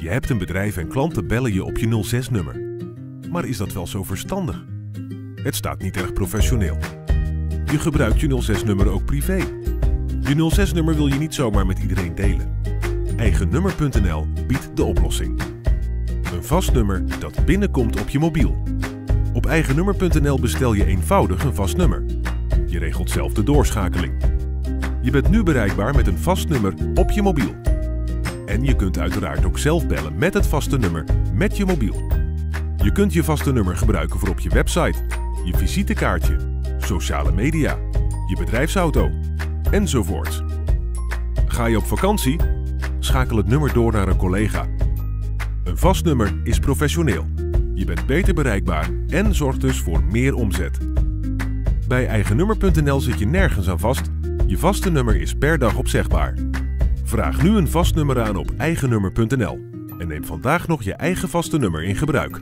Je hebt een bedrijf en klanten bellen je op je 06-nummer. Maar is dat wel zo verstandig? Het staat niet erg professioneel. Je gebruikt je 06-nummer ook privé. Je 06-nummer wil je niet zomaar met iedereen delen. Eigennummer.nl biedt de oplossing. Een vast nummer dat binnenkomt op je mobiel. Op eigennummer.nl bestel je eenvoudig een vast nummer. Je regelt zelf de doorschakeling. Je bent nu bereikbaar met een vast nummer op je mobiel. En je kunt uiteraard ook zelf bellen met het vaste nummer met je mobiel. Je kunt je vaste nummer gebruiken voor op je website, je visitekaartje, sociale media, je bedrijfsauto enzovoort. Ga je op vakantie? Schakel het nummer door naar een collega. Een vast nummer is professioneel. Je bent beter bereikbaar en zorgt dus voor meer omzet. Bij eigennummer.nl zit je nergens aan vast. Je vaste nummer is per dag opzegbaar. Vraag nu een vast nummer aan op eigennummer.nl en neem vandaag nog je eigen vaste nummer in gebruik.